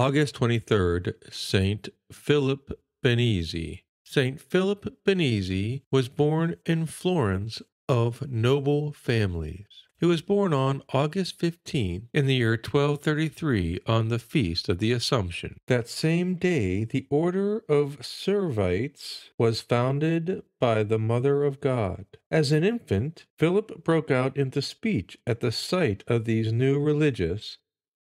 August 23rd, Saint Philip Benizi. Saint Philip Benizi was born in Florence of noble families. He was born on August 15 in the year 1233 on the feast of the Assumption. That same day, the order of Servites was founded by the Mother of God. As an infant, Philip broke out into speech at the sight of these new religious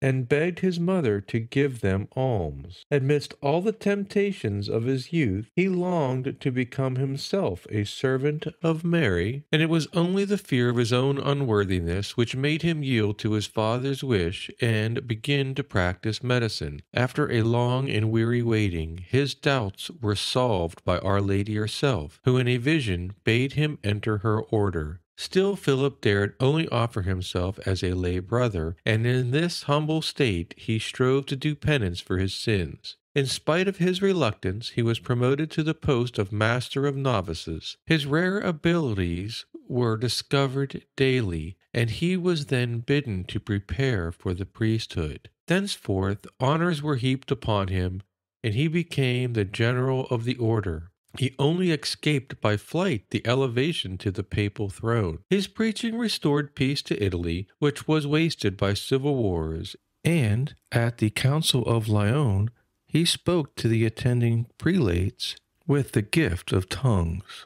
and begged his mother to give them alms. Amidst all the temptations of his youth, he longed to become himself a servant of Mary, and it was only the fear of his own unworthiness which made him yield to his father's wish and begin to practice medicine. After a long and weary waiting, his doubts were solved by Our Lady herself, who in a vision bade him enter her order. Still Philip dared only offer himself as a lay brother, and in this humble state he strove to do penance for his sins. In spite of his reluctance, he was promoted to the post of Master of Novices. His rare abilities were discovered daily, and he was then bidden to prepare for the priesthood. Thenceforth, honors were heaped upon him, and he became the general of the order. He only escaped by flight the elevation to the papal throne. His preaching restored peace to Italy, which was wasted by civil wars, and at the Council of Lyon he spoke to the attending prelates with the gift of tongues.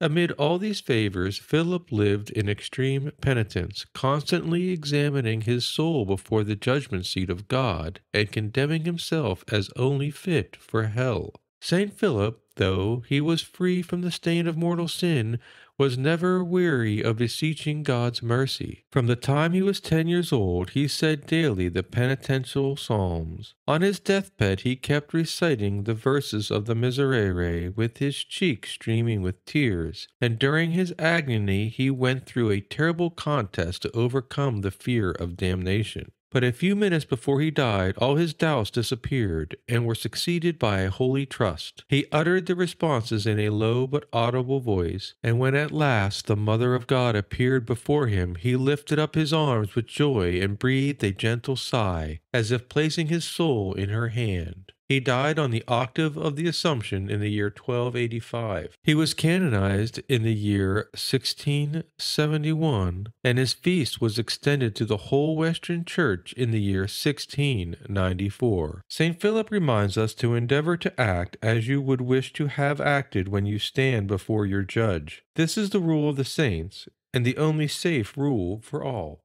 Amid all these favors, Philip lived in extreme penitence, constantly examining his soul before the judgment seat of God and condemning himself as only fit for hell. Saint Philip though he was free from the stain of mortal sin, was never weary of beseeching God's mercy. From the time he was ten years old, he said daily the penitential psalms. On his deathbed, he kept reciting the verses of the Miserere with his cheeks streaming with tears, and during his agony, he went through a terrible contest to overcome the fear of damnation. But a few minutes before he died, all his doubts disappeared and were succeeded by a holy trust. He uttered the responses in a low but audible voice, and when at last the Mother of God appeared before him, he lifted up his arms with joy and breathed a gentle sigh, as if placing his soul in her hand. He died on the octave of the Assumption in the year 1285. He was canonized in the year 1671, and his feast was extended to the whole Western Church in the year 1694. St. Philip reminds us to endeavor to act as you would wish to have acted when you stand before your judge. This is the rule of the saints, and the only safe rule for all.